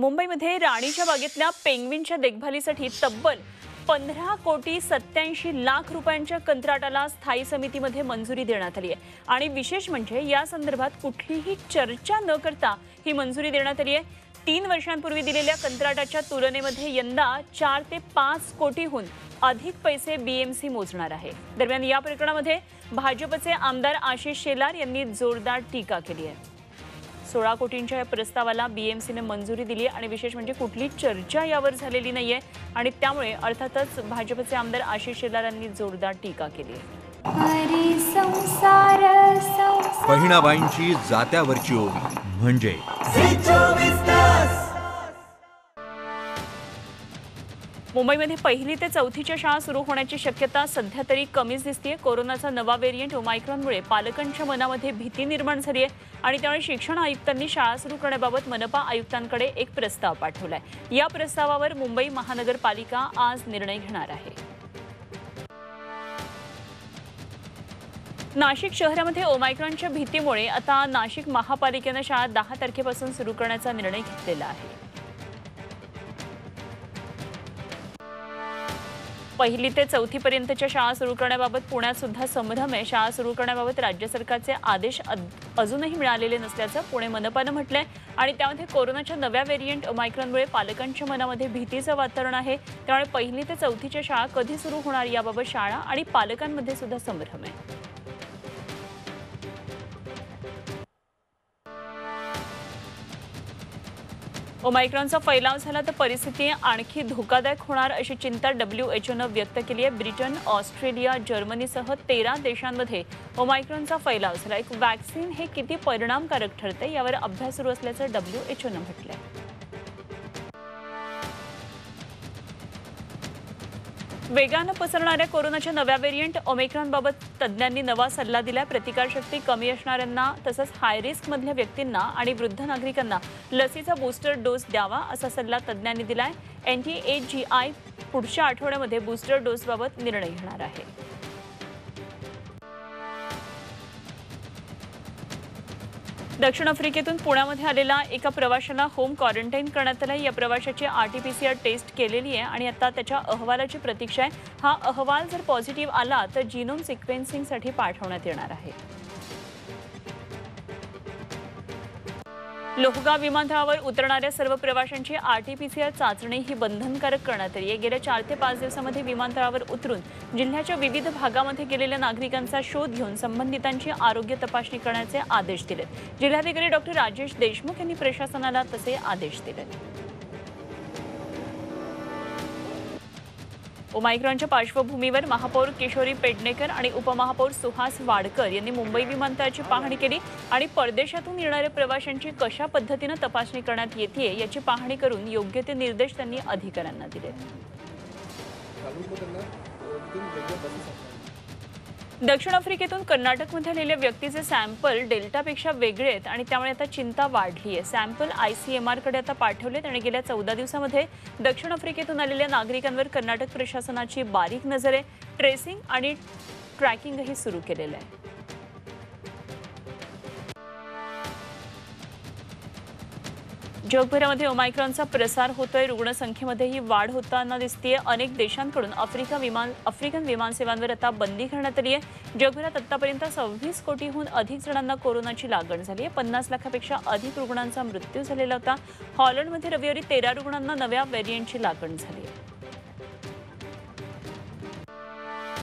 मुंबईमध्ये राणीच्या बागेतल्या पेंग्विनच्या देखभालीसाठी तब्बल पंधरा कोटी सत्याऐंशी लाख रुपयांच्या कंत्राटाला स्थायी समितीमध्ये मंजुरी देण्यात आली आहे. आणि विशेष म्हणजे या संदर्भात कुठलीही चर्चा न करता ही मंजुरी देण्यात आली आहे. तीन वर्षांपूर्वी दिलेल्या कंत्राटाच्या तुलनेमध्ये यंदा चार ते पाच कोटीहून अधिक पैसे बीएमसी मोजणार आहे. दरम्यान या प्रकरणामध्ये भाजपचे आमदार आशिष शेलार यांनी जोरदार टीका केली आहे. सोळा कोटींच्या या प्रस्तावाला बीएमसीने मंजुरी दिली आणि विशेष म्हणजे कुठली चर्चा यावर झालेली नाहीये. आणि त्यामुळे अर्थातच भाजपचे आमदार आशिष शेलार यांनी जोरदार टीका केली आहे. बहिणाबाईंची जात्यावरची ओवी म्हणजे मुंबईमध्ये पहिली ते चौथीच्या शाळा सुरू होण्याची शक्यता सध्या तरी कमीच दिसतीये. कोरोनाचा नवा व्हेरियंट ओमायक्रॉनमुळे पालकांच्या मनामध्ये भीती निर्माण झाली आहे आणि त्यामुळे शिक्षण आयुक्तांनी शाळा सुरू करण्याबाबत मनपा आयुक्तांकडे एक प्रस्ताव पाठवलाय. या प्रस्तावावर मुंबई महानगरपालिका आज निर्णय घेणार आहे. नाशिक शहरामध्ये ओमायक्रॉनच्या भीतीमुळे आता नाशिक महापालिकेनं शाळा दहा तारखेपासून सुरू करण्याचा निर्णय घेतलेला आहे. पहिली ते चौथी पर्यंतच्या शाळा सुरू करण्याबाबत पुण्यात सुद्धा संभ्रम आहे. शाळा सुरू करण्याबाबत राज्य सरकारचे आदेश अद- अजूनही मिळालेले नसल्याचं पुणे मनपानं म्हटलंय. आणि त्यामध्ये कोरोनाच्या नव्या व्हेरियंट मायक्रॉनमुळे पालकांच्या मनामध्ये भीतीचं वातावरण आहे. त्यामुळे पहिली ते चौथीच्या शाळा कधी सुरू होणार याबाबत शाळा आणि पालकांमध्ये सुद्धा संभ्रम आहे. ओमायक्रॉनचा फैलाव झाला तर परिस्थिती आणखी धोकादायक होणार अशी चिंता डब्ल्यू एच ओनं व्यक्त केली आहे. ब्रिटन ऑस्ट्रेलिया जर्मनीसह तेरा देशांमध्ये ओमायक्रॉनचा फैलाव झाला. एक वॅक्सिन हे किती परिणामकारक ठरते यावर अभ्यास सुरू असल्याचं डब्ल्यू एच ओनं म्हटलं आहे वेगानं पसरणाऱ्या कोरोनाच्या नव्या व्हेरियंट ओमेक्रॉनबाबत तज्ज्ञांनी नवा सल्ला दिला प्रतिकारशक्ती कमी असणाऱ्यांना तसंच हाय रिस्कमधल्या व्यक्तींना आणि वृद्ध नागरिकांना लसीचा बूस्टर डोस द्यावा असा सल्ला तज्ज्ञांनी दिलाय. N T A G I पुढच्या आठवड्यामध्ये बूस्टर डोसबाबत निर्णय घेणार आहे. दक्षिण आफ्रिकेतून पुण्यामध्ये आलेला एका प्रवाशाला होम क्वारंटाईन करण्यात आलं. या प्रवाशाची आरटीपीसीआर टेस्ट केलेली आहे आणि आता त्याच्या अहवालाची प्रतीक्षा आहे. हा अहवाल जर पॉझिटिव्ह आला तर जिनोम सिक्वेन्सिंगसाठी पाठवण्यात येणार आहे. लोहगाव विमानतळावर उतरणाऱ्या सर्व प्रवाशांची आरटीपीसीआर चाचणी ही बंधनकारक करण्यात आली आहे. गेल्या चार ते पाच दिवसामध्ये विमानतळावर उतरून जिल्ह्याच्या विविध भागामध्ये गेलेल्या नागरिकांचा शोध घेऊन संबंधितांची आरोग्य तपासणी करण्याचे आदेश दिलेत. जिल्हाधिकारी डॉक्टर राजेश देशमुख यांनी प्रशासनाला तसे आदेश दिलेत. ओमायक्रॉनच्या पार्श्वभूमीवर महापौर किशोरी पेडणेकर आणि उपमहापौर सुहास वाडकर यांनी मुंबई विमानतळाची पाहणी केली आणि परदेशातून येणाऱ्या प्रवाशांची कशा पद्धतीनं तपासणी करण्यात येते याची पाहणी करून योग्य ते निर्देश त्यांनी अधिकाऱ्यांना दिले. दक्षिण आफ्रिकेतून कर्नाटकमध्ये आलेल्या व्यक्तीचे सॅम्पल डेल्टापेक्षा वेगळे आहेत आणि त्यामुळे आता चिंता वाढली आहे. सॅम्पल आय सी एम आरकडे आता पाठवलेत आणि गेल्या चौदा दिवसामध्ये दक्षिण आफ्रिकेतून आलेल्या नागरिकांवर कर्नाटक प्रशासनाची बारीक नजर आहे ट्रेसिंग आणि ट्रॅकिंगही सुरू केलेलं आहे. जगभरामध्ये ओमायक्रॉनचा प्रसार होतोय. रुग्णसंख्येमध्येही वाढ होताना दिसतीये. अनेक देशांकडून आफ्रिका विमान आफ्रिकन विमानसेवांवर आता बंदी करण्यात आली आहे जगभरात आतापर्यंत सव्वीस कोटीहून अधिक जणांना कोरोनाची लागण झाली आहे पन्नास लाखापेक्षा अधिक रुग्णांचा मृत्यू झालेला होता. हॉलंडमध्ये रविवारी तेरा रुग्णांना नव्या व्हेरियंटची लागण झाली आहे